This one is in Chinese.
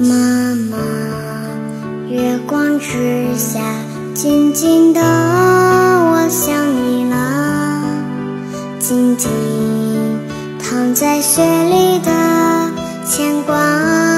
妈妈，月光之下，静静的我想你了。静静躺在雪里的牵挂。